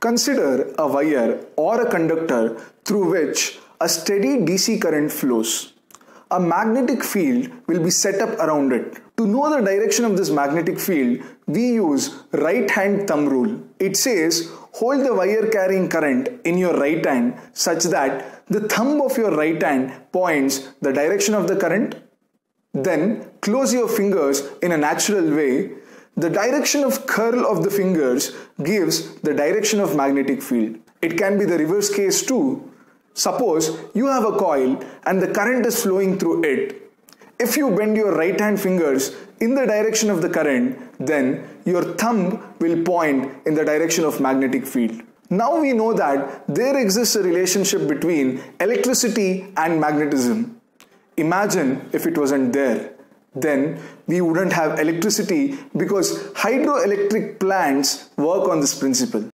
Consider a wire or a conductor through which a steady DC current flows. A magnetic field will be set up around it. To know the direction of this magnetic field, we use right hand thumb rule. It says hold the wire carrying current in your right hand such that the thumb of your right hand points the direction of the current. Then close your fingers in a natural way the direction of curl of the fingers gives the direction of magnetic field. It can be the reverse case too. Suppose you have a coil and the current is flowing through it. If you bend your right hand fingers in the direction of the current, then your thumb will point in the direction of magnetic field. Now we know that there exists a relationship between electricity and magnetism. Imagine if it wasn't there then we wouldn't have electricity because hydroelectric plants work on this principle.